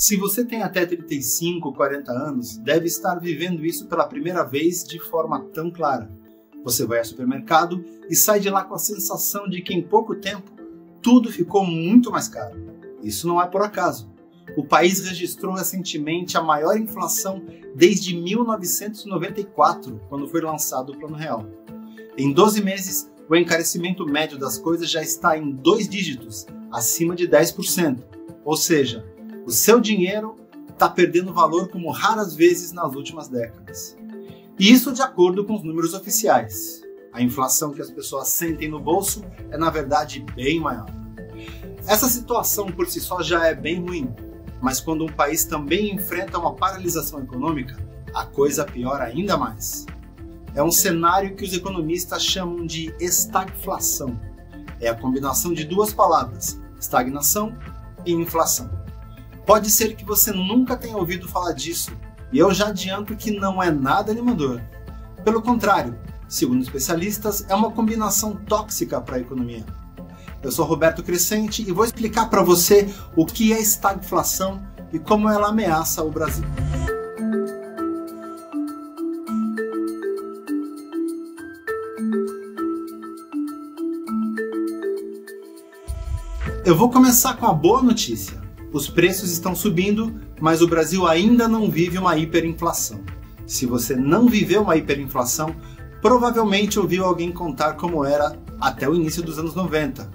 Se você tem até 35, 40 anos, deve estar vivendo isso pela primeira vez de forma tão clara. Você vai ao supermercado e sai de lá com a sensação de que em pouco tempo tudo ficou muito mais caro. Isso não é por acaso. O país registrou recentemente a maior inflação desde 1994, quando foi lançado o Plano Real. Em 12 meses, o encarecimento médio das coisas já está em dois dígitos, acima de 10%. Ou seja, o seu dinheiro está perdendo valor como raras vezes nas últimas décadas. E isso de acordo com os números oficiais. A inflação que as pessoas sentem no bolso é, na verdade, bem maior. Essa situação por si só já é bem ruim, mas quando um país também enfrenta uma paralisação econômica, a coisa piora ainda mais. É um cenário que os economistas chamam de estagflação. É a combinação de duas palavras, estagnação e inflação. Pode ser que você nunca tenha ouvido falar disso, e eu já adianto que não é nada animador. Pelo contrário, segundo especialistas, é uma combinação tóxica para a economia. Eu sou Roberto Crescente e vou explicar para você o que é estagflação e como ela ameaça o Brasil. Eu vou começar com a boa notícia. Os preços estão subindo, mas o Brasil ainda não vive uma hiperinflação. Se você não viveu uma hiperinflação, provavelmente ouviu alguém contar como era até o início dos anos 90.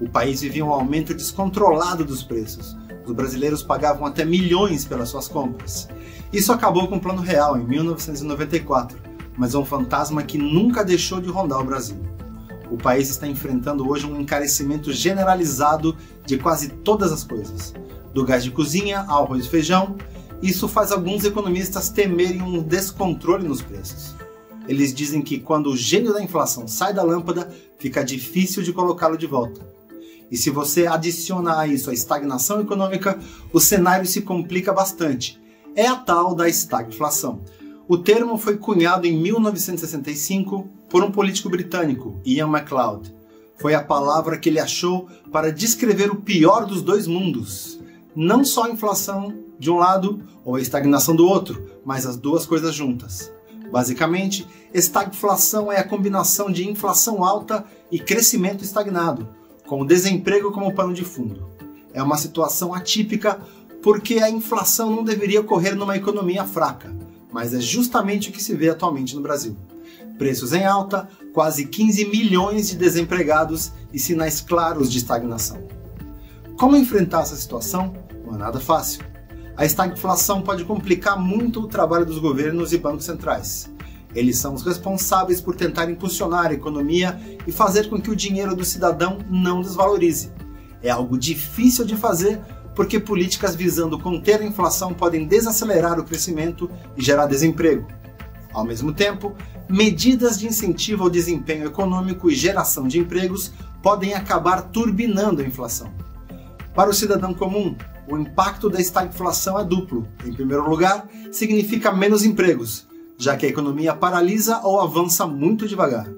O país vivia um aumento descontrolado dos preços. Os brasileiros pagavam até milhões pelas suas compras. Isso acabou com o Plano Real em 1994, mas é um fantasma que nunca deixou de rondar o Brasil. O país está enfrentando hoje um encarecimento generalizado de quase todas as coisas do gás de cozinha ao arroz e feijão, isso faz alguns economistas temerem um descontrole nos preços. Eles dizem que quando o gênio da inflação sai da lâmpada, fica difícil de colocá-lo de volta. E se você adiciona a isso a estagnação econômica, o cenário se complica bastante. É a tal da estagflação. O termo foi cunhado em 1965 por um político britânico, Ian MacLeod. Foi a palavra que ele achou para descrever o pior dos dois mundos, não só a inflação de um lado ou a estagnação do outro, mas as duas coisas juntas. Basicamente, estagflação é a combinação de inflação alta e crescimento estagnado, com o desemprego como pano de fundo. É uma situação atípica porque a inflação não deveria ocorrer numa economia fraca, mas é justamente o que se vê atualmente no Brasil. Preços em alta, quase 15 milhões de desempregados e sinais claros de estagnação. Como enfrentar essa situação? Não é nada fácil. A estagflação pode complicar muito o trabalho dos governos e bancos centrais. Eles são os responsáveis por tentar impulsionar a economia e fazer com que o dinheiro do cidadão não desvalorize. É algo difícil de fazer porque políticas visando conter a inflação podem desacelerar o crescimento e gerar desemprego. Ao mesmo tempo, medidas de incentivo ao desempenho econômico e geração de empregos podem acabar turbinando a inflação. Para o cidadão comum, o impacto da estagflação é duplo. Em primeiro lugar, significa menos empregos, já que a economia paralisa ou avança muito devagar.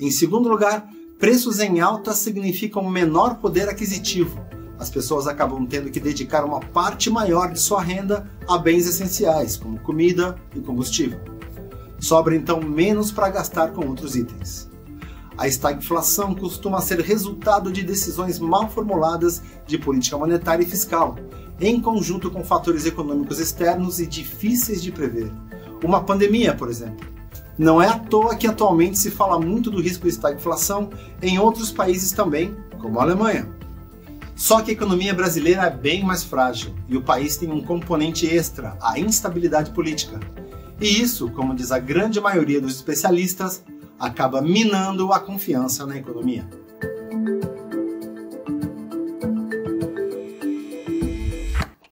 Em segundo lugar, preços em alta significam menor poder aquisitivo. As pessoas acabam tendo que dedicar uma parte maior de sua renda a bens essenciais, como comida e combustível. Sobra então menos para gastar com outros itens. A estagflação costuma ser resultado de decisões mal formuladas de política monetária e fiscal, em conjunto com fatores econômicos externos e difíceis de prever. Uma pandemia, por exemplo. Não é à toa que atualmente se fala muito do risco de estagflação em outros países também, como a Alemanha. Só que a economia brasileira é bem mais frágil e o país tem um componente extra, a instabilidade política. E isso, como diz a grande maioria dos especialistas, acaba minando a confiança na economia.